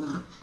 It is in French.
Mm-hmm.